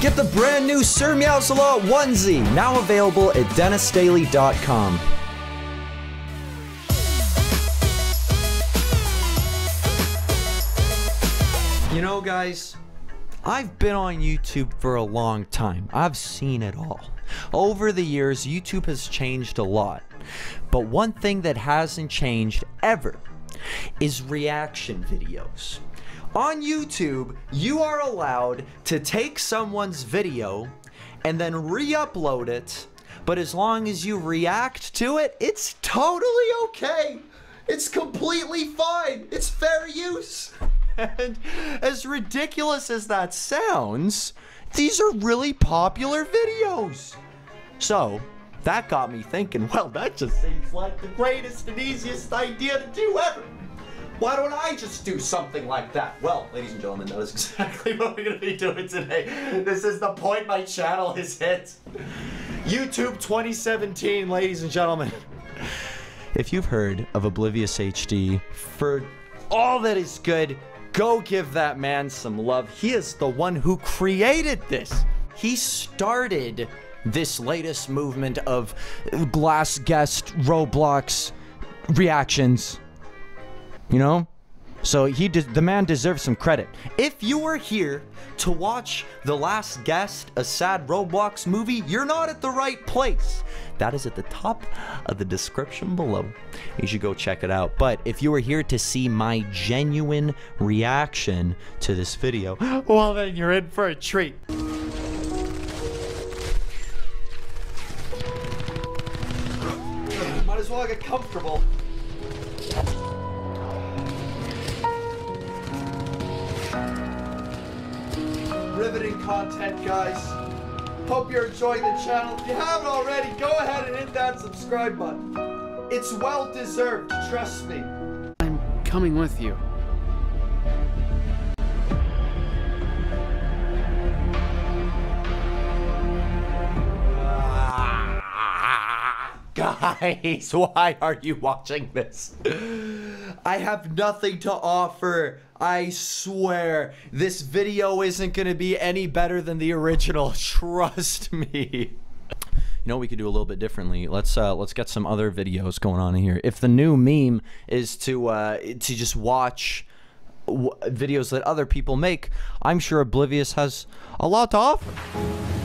Get the brand new Sir Meowsalot onesie, now available at DenisDaily.com. You know, guys, I've been on YouTube for a long time. I've seen it all. Over the years, YouTube has changed a lot. But one thing that hasn't changed ever is reaction videos. On YouTube, you are allowed to take someone's video and then re-upload it, but as long as you react to it, it's totally okay. It's completely fine. It's fair use. And as ridiculous as that sounds, these are really popular videos. So, that got me thinking, well, that just seems like the greatest and easiest idea to do ever. Why don't I just do something like that? Well, ladies and gentlemen, that is exactly what we're going to be doing today. This is the point my channel has hit. YouTube 2017, ladies and gentlemen. If you've heard of Oblivious HD, for all that is good, go give that man some love. He is the one who created this. He started this latest movement of glass guest Roblox reactions. You know? So he the man deserves some credit. If you were here to watch The Last Guest, a sad Roblox movie, you're not at the right place. That is at the top of the description below. You should go check it out. But if you were here to see my genuine reaction to this video, well then you're in for a treat. Might as well get comfortable. Riveting content, guys. Hope you're enjoying the channel. If you haven't already, go ahead and hit that subscribe button. It's well deserved, trust me. I'm coming with you. Guys, why are you watching this? I have nothing to offer. I swear, this video isn't gonna be any better than the original. Trust me. You know what we could do a little bit differently? Let's uh, let's get some other videos going on in here. If the new meme is to uh, to just watch w- videos that other people make, I'm sure Oblivious has a lot to offer.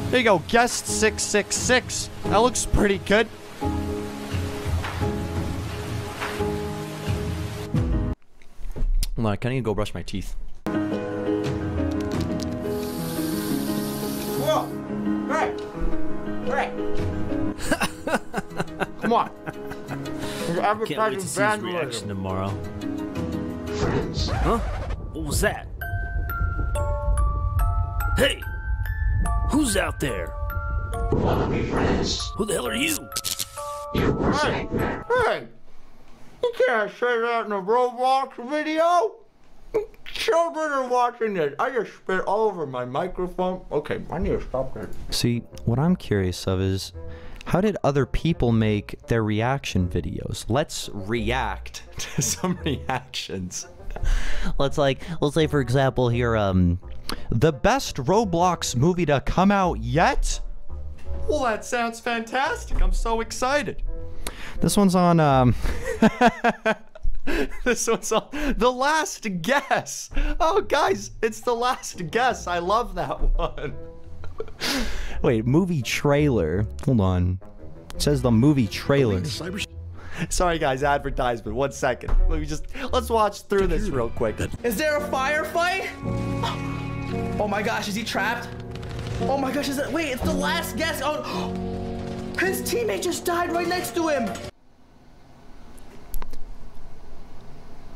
There you go, guest six six six. That looks pretty good. Hold on, I need to go brush my teeth. Whoa! Hey! Hey! Come on! Can't wait to see his vandalism. reaction tomorrow. Huh? What was that? Hey! Who's out there? Follow me, friends. Who the hell are you? Your worst Hey! Hey! You can't say that in a Roblox video! Children are watching this. I just spit all over my microphone. Okay, I need to stop that. See, what I'm curious of is how did other people make their reaction videos? Let's react to some reactions. Let's like, let's say for example here, um, the best Roblox movie to come out yet? Well, that sounds fantastic. I'm so excited. This one's on, um, this one's on The Last Guest. Oh, guys, it's The Last Guest. I love that one. Wait, movie trailer. Hold on. It says the movie trailer. Sorry, guys, advertisement. One second. Let me just, let's watch through this real quick. Is there a firefight? Oh my gosh, is he trapped? Oh my gosh, is it? Wait, it's the last guest. Oh, his teammate just died right next to him.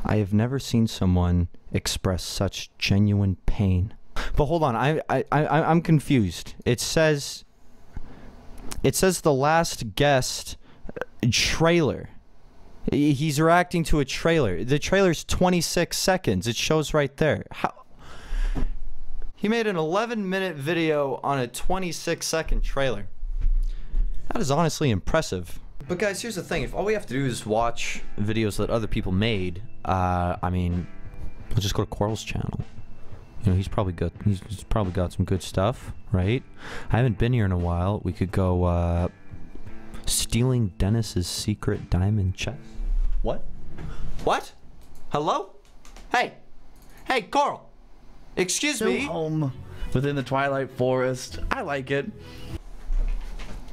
I have never seen someone express such genuine pain. But hold on, I I, I I'm confused. It says it says the last guest uh, trailer. He's reacting to a trailer. The trailer's 26 seconds. It shows right there. How He made an 11 minute video on a 26 second trailer. That is honestly impressive. But guys, here's the thing. If all we have to do is watch videos that other people made, uh, I mean, we'll just go to Corl's channel. You know, he's probably got he's, he's probably got some good stuff, right? I haven't been here in a while. We could go uh, stealing Denis's secret diamond chest. What? What? Hello? Hey, hey, Coral. Excuse No me. home within the Twilight Forest. I like it.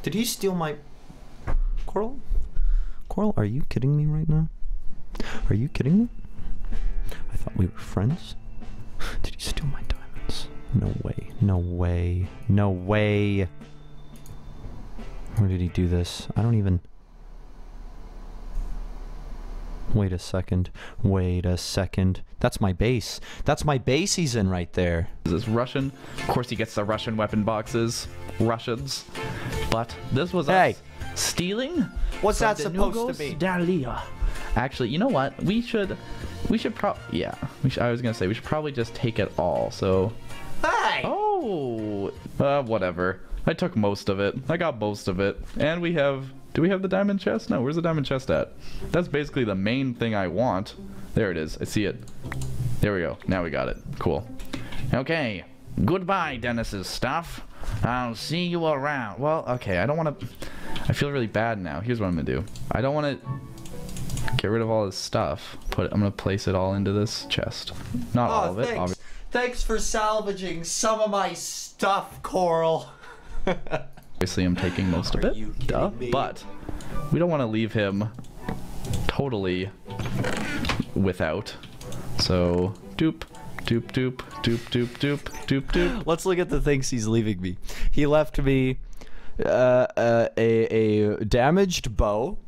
Did he steal my Corl? Corl, are you kidding me right now? Are you kidding me? I thought we were friends. Did he steal my diamonds? No way. No way. No way. Where did he do this? I don't even. Wait a second. Wait a second. That's my base. That's my base he's in right there. This is Russian. Of course, he gets the Russian weapon boxes. Russians. But this was Hey. us stealing. What's that supposed to be? Dahlia. Actually, you know what? We should. We should prob. Yeah. We sh- I was gonna say we should probably just take it all. So. Hey! Oh. Uh, whatever. I took most of it. I got most of it. And we have. Do we have the diamond chest? No. Where's the diamond chest at? That's basically the main thing I want. There it is. I see it. There we go. Now we got it. Cool. Okay. Goodbye, Denis's stuff. I'll see you around. Well, okay. I don't want to. I feel really bad now. Here's what I'm gonna do. I don't want to get rid of all this stuff. Put. I'm gonna place it all into this chest. Not oh, all Oh, of it. thanks. obviously. Thanks for salvaging some of my stuff, Corl. Obviously, I'm taking most of it. you Duh. me? But we don't want to leave him totally without. So, doop, doop, doop, doop, doop, doop, doop, doop. Let's look at the things he's leaving me. He left me uh, uh, a, a damaged bow,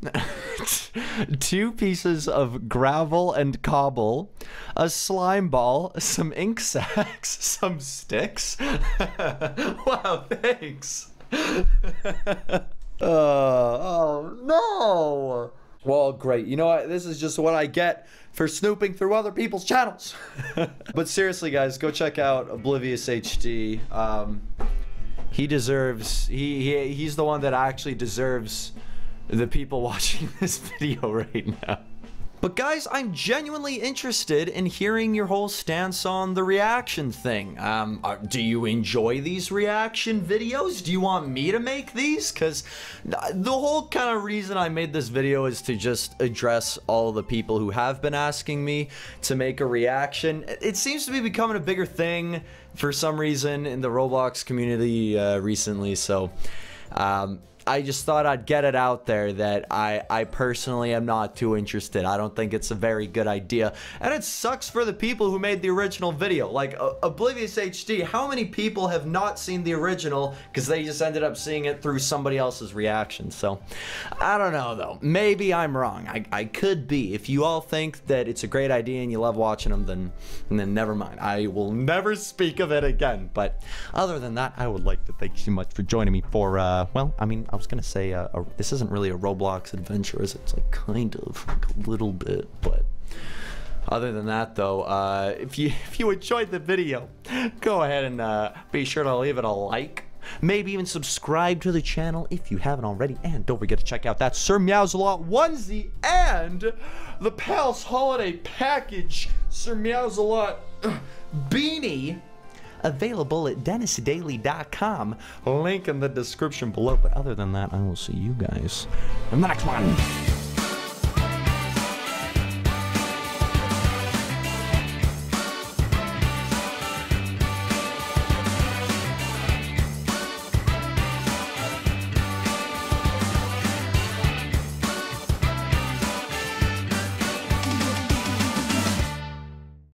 two pieces of gravel and cobble, a slime ball, some ink sacks, some sticks. wow, thanks. uh, oh no. Well, great. You know what? This is just what I get for snooping through other people's channels. but seriously, guys, go check out Oblivious HD. Um, he deserves. He, he he's the one that actually deserves the people watching this video right now. But guys, I'm genuinely interested in hearing your whole stance on the reaction thing. Um, uh, do you enjoy these reaction videos? Do you want me to make these? Because the whole kind of reason I made this video is to just address all the people who have been asking me to make a reaction. It seems to be becoming a bigger thing for some reason in the Roblox community uh, recently, so... Um, I just thought I'd get it out there that I, I personally am not too interested. I don't think it's a very good idea. And it sucks for the people who made the original video. Like, uh, Oblivious HD, how many people have not seen the original because they just ended up seeing it through somebody else's reaction? So, I don't know though. Maybe I'm wrong. I, I could be. If you all think that it's a great idea and you love watching them, then, then never mind. I will never speak of it again. But other than that, I would like to thank you so much for joining me for, uh, well, I mean, was gonna say uh, a, this isn't really a Roblox adventure, is it? It's like kind of, like a little bit, but other than that, though, uh, if you if you enjoyed the video, go ahead and uh, be sure to leave it a like. Maybe even subscribe to the channel if you haven't already. And don't forget to check out that Sir Meows a Lot onesie and the Pals Holiday Package Sir Meows a Lot uh, beanie available at denisdaily.com. Link in the description below. But other than that, I will see you guys in the next one.